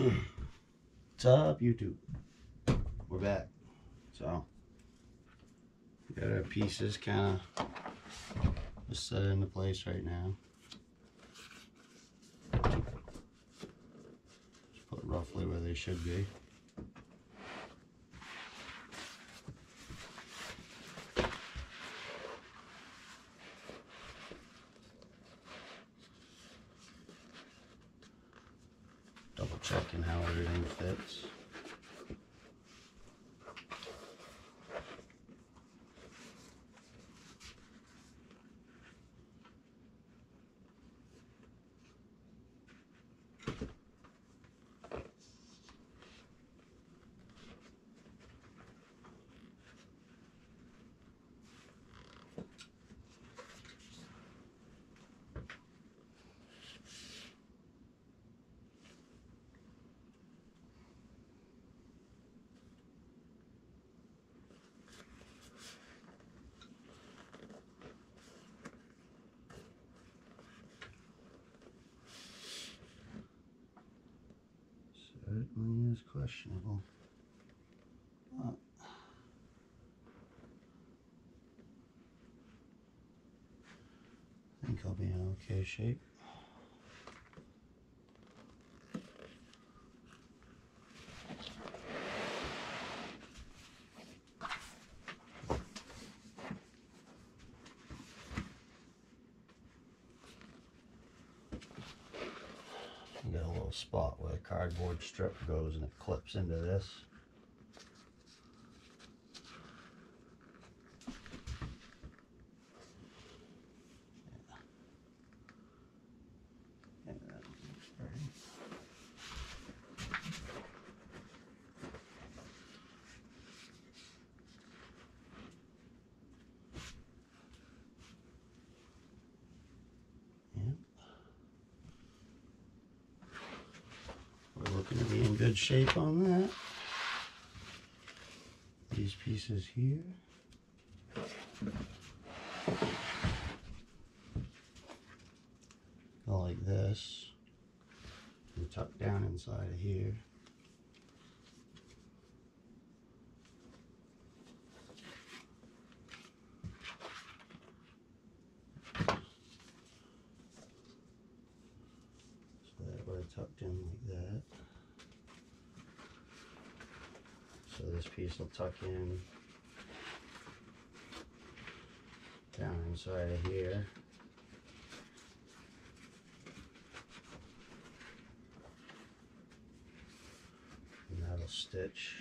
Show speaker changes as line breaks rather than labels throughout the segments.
What's up, YouTube? We're back. So, got our pieces kind of just set into place right now. Just put roughly where they should be. Checking how everything fits. Is questionable. I think I'll be in okay shape. Spot where cardboard strip goes and it clips into this. Yeah, that looks pretty. Yep. We're looking to be in good shape on that. These pieces here. Go like this. And tuck down inside of here. So that would have tucked in like that. So this piece will tuck in down inside of here. And that'll stitch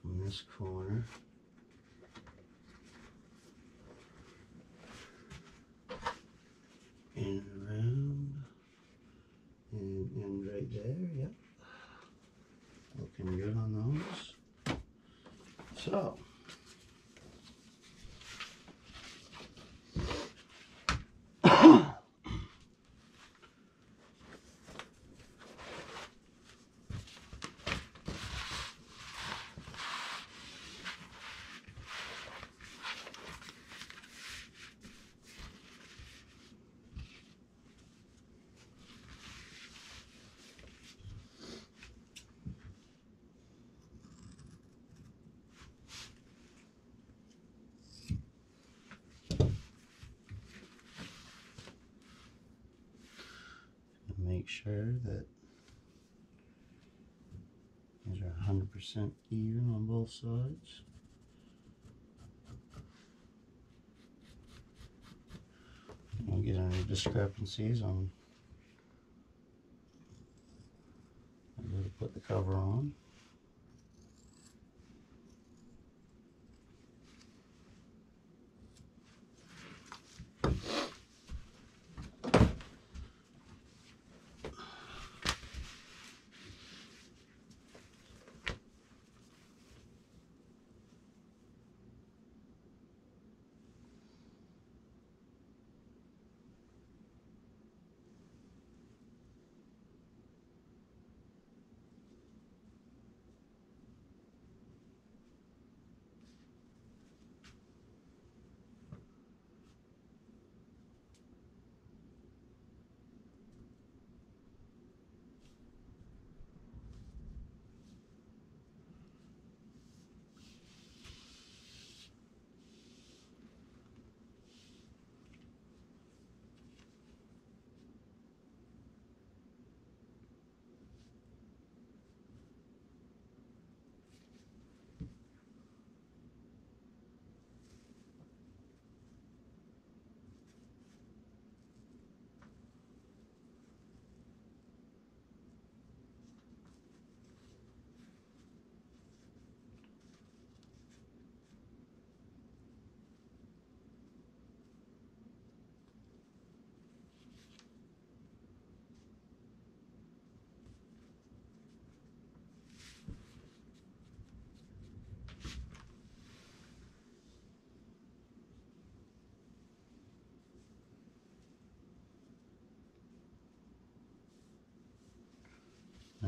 from this corner. And around and, and right there, yep. Looking good on those. So. make sure that these are 100% even on both sides. Don't get any discrepancies on where to put the cover on.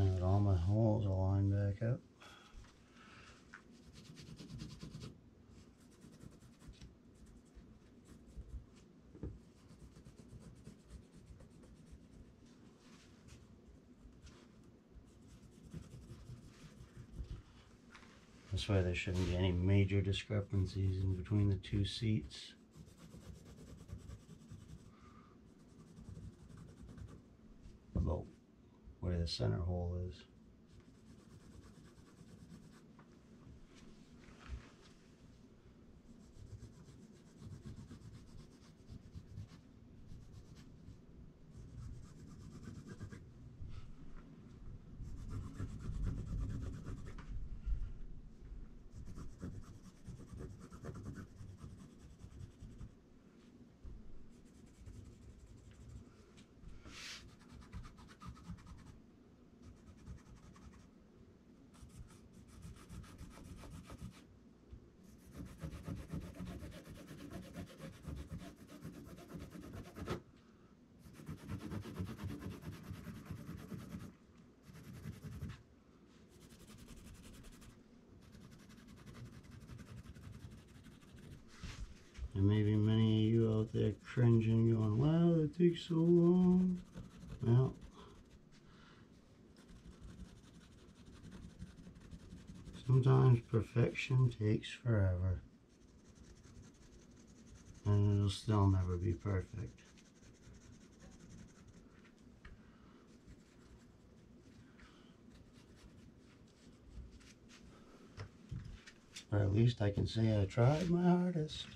That all my holes are lined back up. This way there shouldn't be any major discrepancies in between the two seats. About where the center hole is. And maybe many of you out there cringing, going, wow, that takes so long. Well, sometimes perfection takes forever. And it'll still never be perfect. But at least I can say I tried my hardest.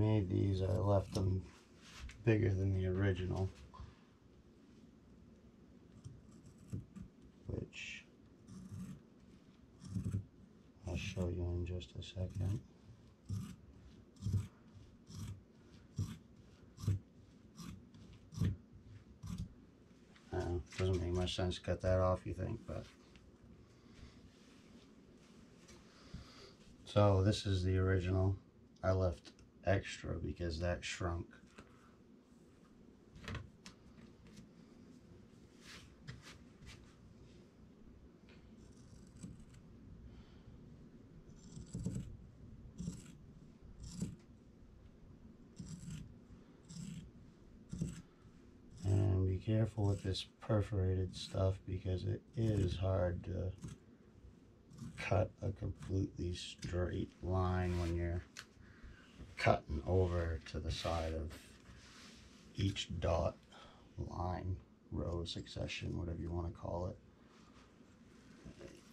Made these, I left them bigger than the original. Which I'll show you in just a second. Uh, doesn't make much sense to cut that off, you think, but. So this is the original. I left extra because that shrunk. And be careful with this perforated stuff because it is hard to cut a completely straight line when you're cutting over to the side of each dot line row succession whatever you want to call it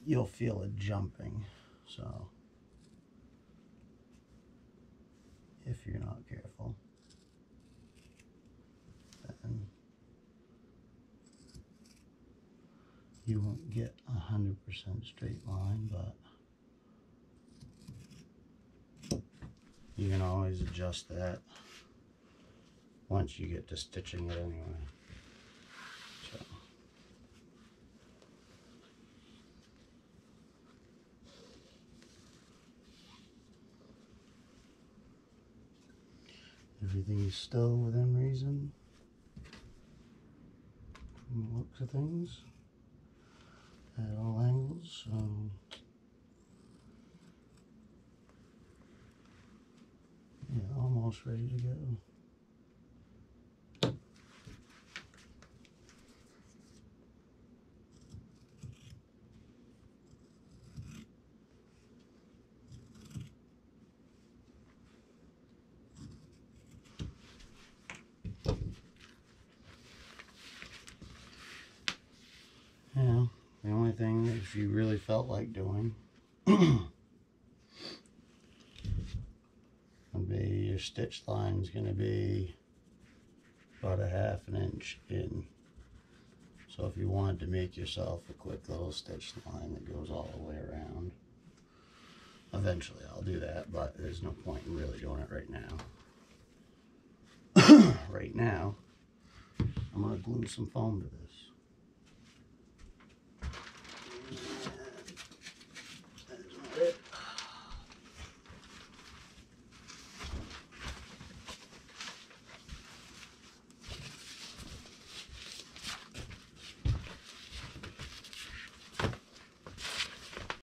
you'll feel it jumping so. If you're not careful. Then you won't get a hundred percent straight line but you can always adjust that once you get to stitching it anyway. So. Everything is still within reason from the looks of things at all angles. So Yeah, almost ready to go. Yeah, the only thing that if you really felt like doing. Maybe your stitch is gonna be about a half an inch in. So if you wanted to make yourself a quick little stitch line that goes all the way around, eventually I'll do that, but there's no point in really doing it right now. right now, I'm gonna glue some foam to this.